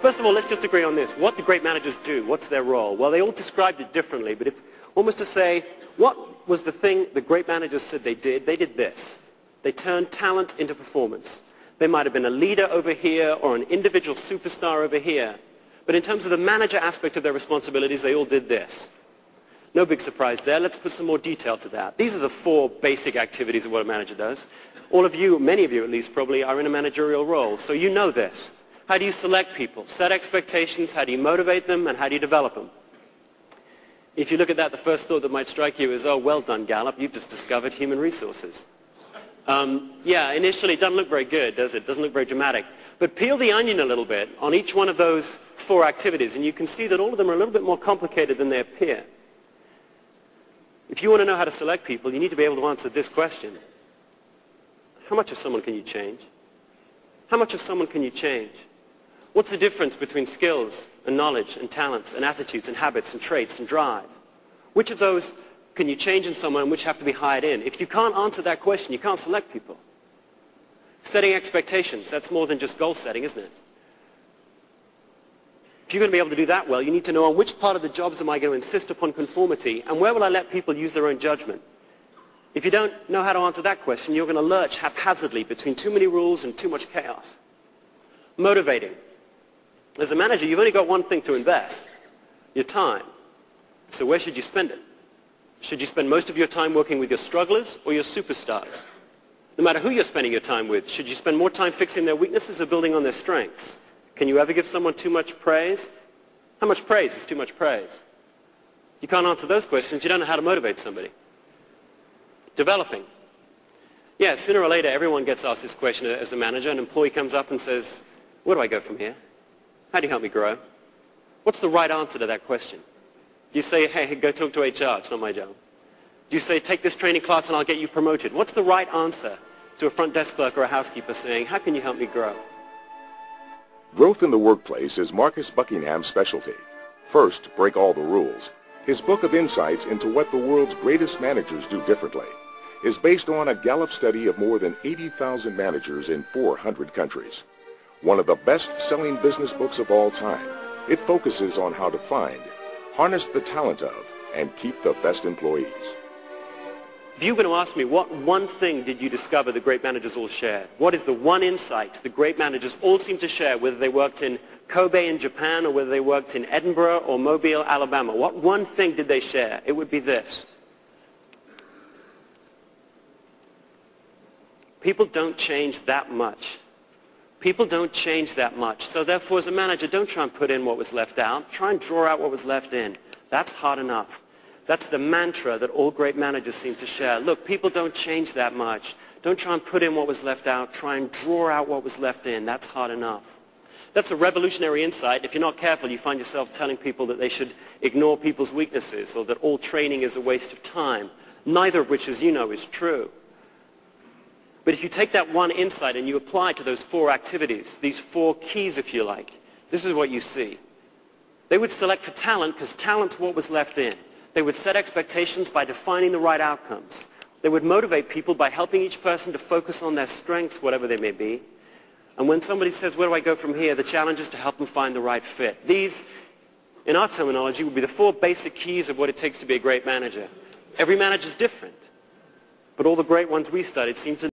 First of all, let's just agree on this. What do great managers do? What's their role? Well, they all described it differently, but if one was to say, what was the thing the great managers said they did? They did this. They turned talent into performance. They might have been a leader over here or an individual superstar over here. But in terms of the manager aspect of their responsibilities, they all did this. No big surprise there. Let's put some more detail to that. These are the four basic activities of what a manager does. All of you, many of you at least probably, are in a managerial role, so you know this. How do you select people? Set expectations, how do you motivate them, and how do you develop them? If you look at that, the first thought that might strike you is, oh, well done, Gallup, you've just discovered human resources. Um, yeah, initially it doesn't look very good, does it? It doesn't look very dramatic. But peel the onion a little bit on each one of those four activities, and you can see that all of them are a little bit more complicated than they appear. If you want to know how to select people, you need to be able to answer this question. How much of someone can you change? How much of someone can you change? What's the difference between skills and knowledge and talents and attitudes and habits and traits and drive? Which of those can you change in someone and which have to be hired in? If you can't answer that question, you can't select people. Setting expectations, that's more than just goal setting, isn't it? If you're going to be able to do that well, you need to know on which part of the jobs am I going to insist upon conformity and where will I let people use their own judgment. If you don't know how to answer that question, you're going to lurch haphazardly between too many rules and too much chaos. Motivating. As a manager, you've only got one thing to invest, your time. So where should you spend it? Should you spend most of your time working with your strugglers or your superstars? No matter who you're spending your time with, should you spend more time fixing their weaknesses or building on their strengths? Can you ever give someone too much praise? How much praise is too much praise? You can't answer those questions. You don't know how to motivate somebody. Developing. Yeah, sooner or later, everyone gets asked this question as a manager. An employee comes up and says, where do I go from here? How do you help me grow? What's the right answer to that question? Do you say, hey, go talk to HR, it's not my job? Do you say, take this training class and I'll get you promoted? What's the right answer to a front desk clerk or a housekeeper saying, how can you help me grow? Growth in the workplace is Marcus Buckingham's specialty. First, break all the rules. His book of insights into what the world's greatest managers do differently is based on a Gallup study of more than 80,000 managers in 400 countries. One of the best-selling business books of all time, it focuses on how to find, harness the talent of, and keep the best employees. If you were going to ask me, what one thing did you discover the great managers all share? What is the one insight the great managers all seem to share, whether they worked in Kobe in Japan or whether they worked in Edinburgh or Mobile, Alabama? What one thing did they share? It would be this. People don't change that much. People don't change that much. So therefore, as a manager, don't try and put in what was left out. Try and draw out what was left in. That's hard enough. That's the mantra that all great managers seem to share. Look, people don't change that much. Don't try and put in what was left out. Try and draw out what was left in. That's hard enough. That's a revolutionary insight. If you're not careful, you find yourself telling people that they should ignore people's weaknesses or that all training is a waste of time, neither of which, as you know, is true. But if you take that one insight and you apply it to those four activities, these four keys, if you like, this is what you see. They would select for talent because talent's what was left in. They would set expectations by defining the right outcomes. They would motivate people by helping each person to focus on their strengths, whatever they may be. And when somebody says, where do I go from here, the challenge is to help them find the right fit. These, in our terminology, would be the four basic keys of what it takes to be a great manager. Every manager is different. But all the great ones we studied seem to